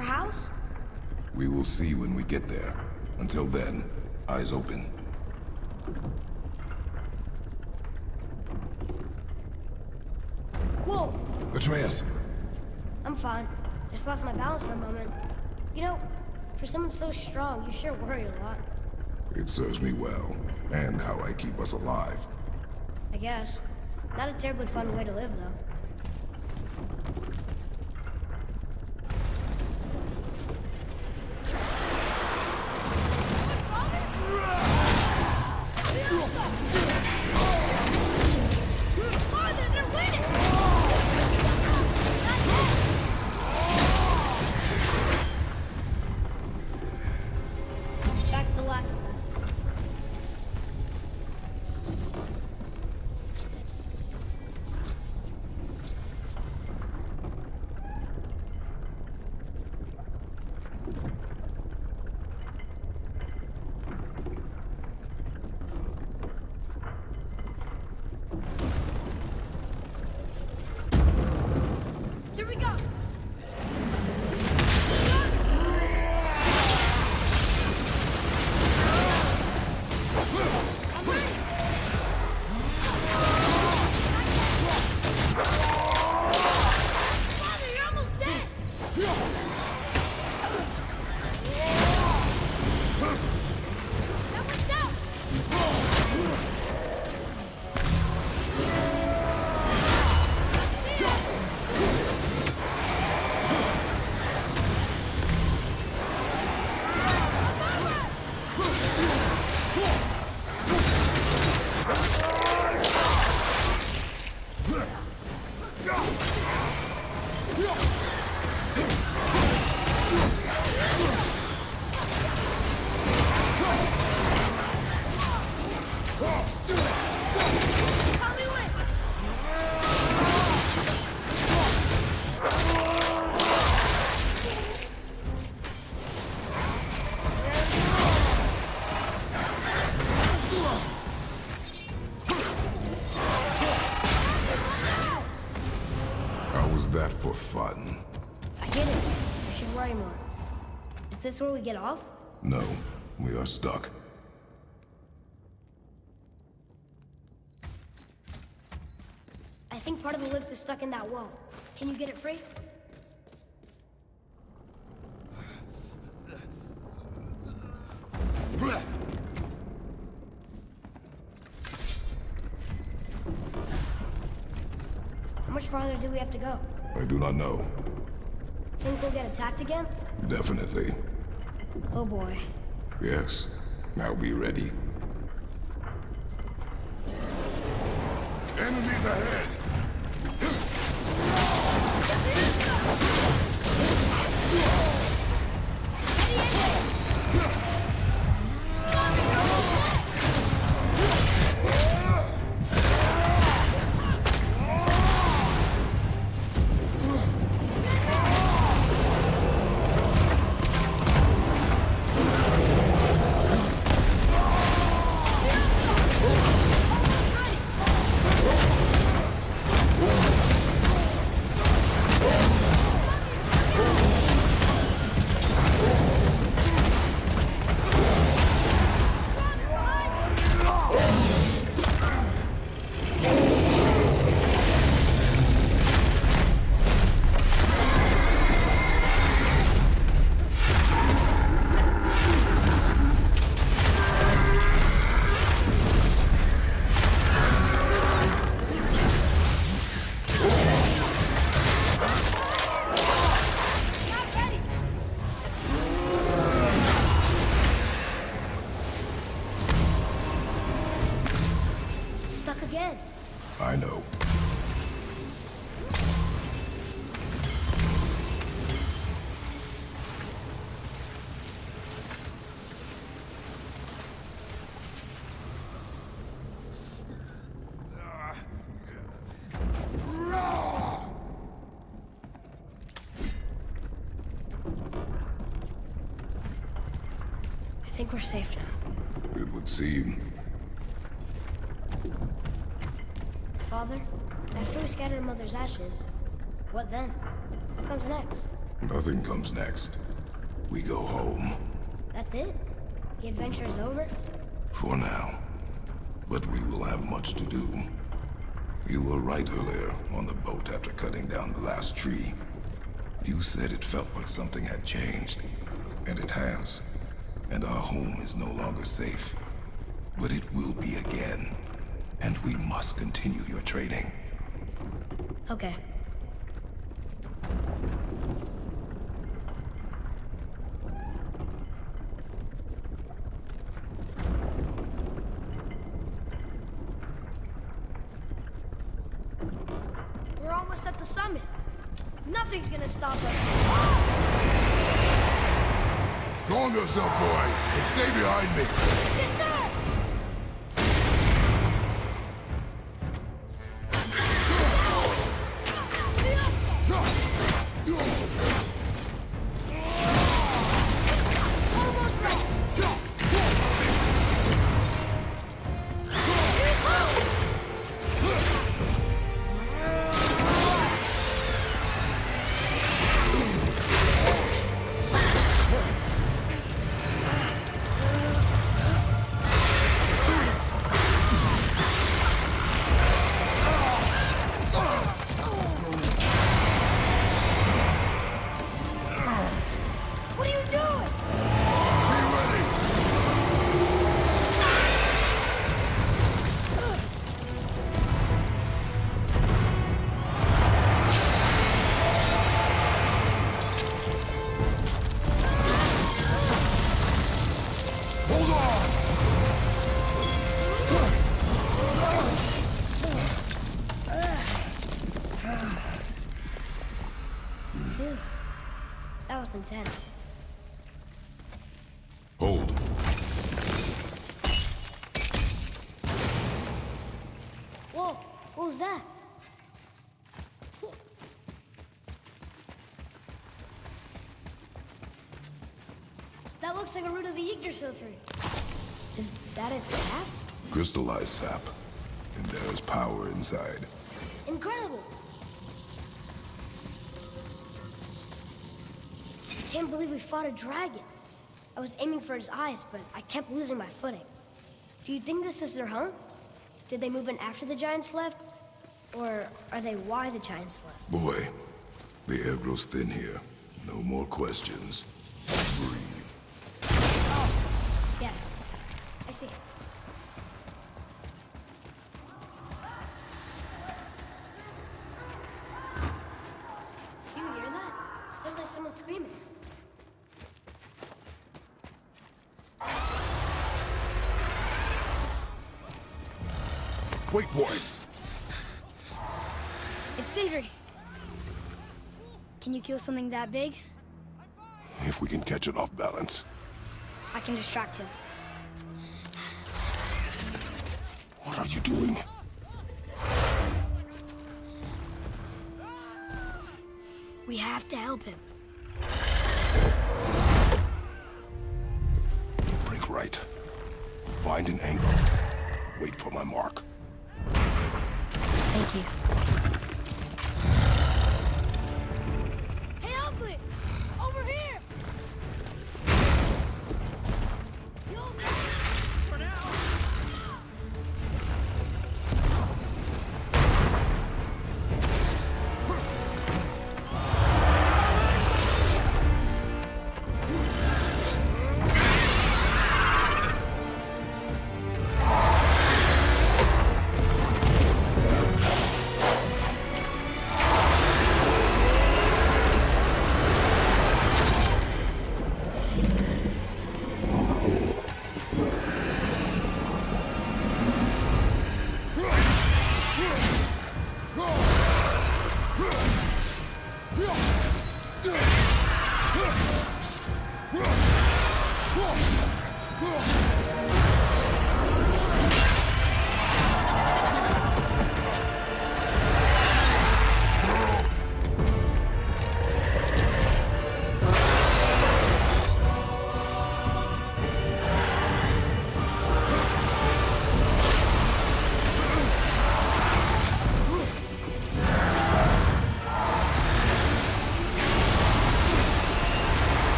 Our house? We will see when we get there. Until then, eyes open. Whoa! Atreus! I'm fine. Just lost my balance for a moment. You know, for someone so strong, you sure worry a lot. It serves me well, and how I keep us alive. I guess. Not a terribly fun way to live, though. For fun? I get it. You should worry more. Is this where we get off? No, we are stuck. I think part of the lift is stuck in that wall. Can you get it free? How much farther do we have to go? I do not know. Think we'll get attacked again? Definitely. Oh boy. Yes. Now be ready. Enemies ahead! Think we're safe now. It would seem. Father, after we scatter Mother's ashes, what then? What comes next? Nothing comes next. We go home. That's it? The adventure is over? For now. But we will have much to do. You were right earlier on the boat after cutting down the last tree. You said it felt like something had changed. And it has. And our home is no longer safe. But it will be again. And we must continue your trading. Okay. We're almost at the summit. Nothing's gonna stop us. Calm yourself, boy, and stay behind me. Yes, intense. Hold. Oh. Whoa, what was that? That looks like a root of the Yggdrasil tree. Is that its sap? Crystallized sap. And there's power inside. Incredible! Can't believe we fought a dragon. I was aiming for his eyes, but I kept losing my footing. Do you think this is their home? Did they move in after the giants left? Or are they why the giants left? Boy, the air grows thin here. No more questions. Breathe. Oh, yes. I see. You hear that? Sounds like someone screaming. Wait, boy. It's Sindri. Can you kill something that big? If we can catch it off balance. I can distract him. What are you doing? We have to help him. Break right. Find an angle. Wait for my mark. Thank you.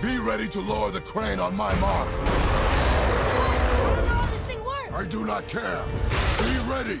Be ready to lower the crane on my mark. I don't know how this thing works! I do not care. Be ready.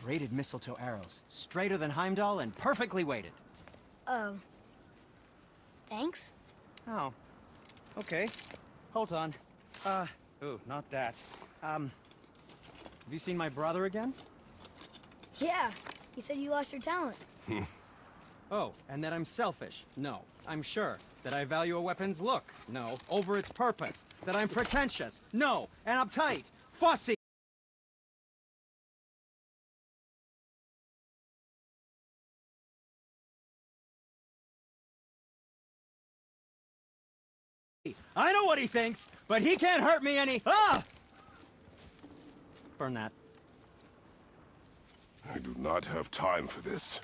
Braided mistletoe arrows, straighter than Heimdall and perfectly weighted. Oh. Thanks? Oh. Okay. Hold on. Uh, ooh, not that. Um, have you seen my brother again? Yeah. He said you lost your talent. Oh, and that I'm selfish? No. I'm sure. That I value a weapon's look? No. Over its purpose? That I'm pretentious? No. And uptight? Fussy? I know what he thinks, but he can't hurt me any. Ah! Burn that. I do not have time for this.